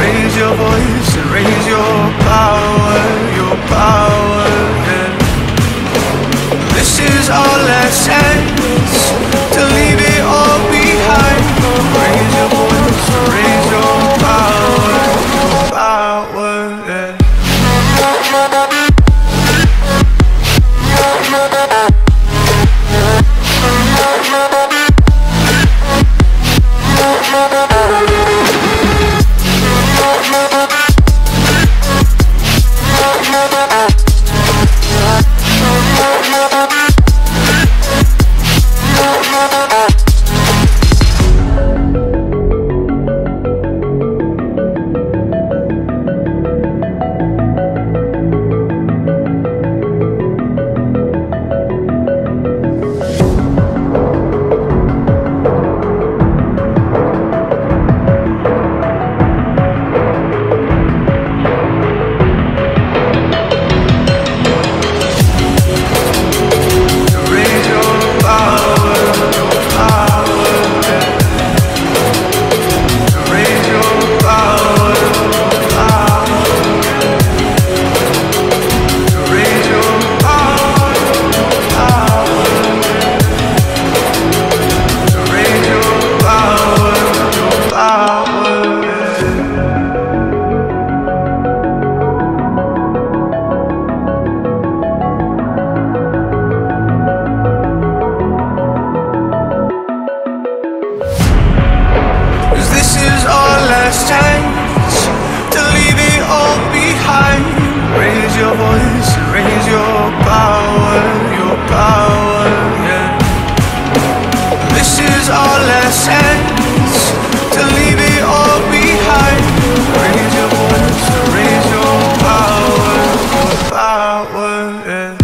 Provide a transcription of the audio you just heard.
Raise your voice and raise your power, your power. Yeah. This is our last chance is our last chance to leave it all behind. Raise your voice, raise your power, power. Yeah.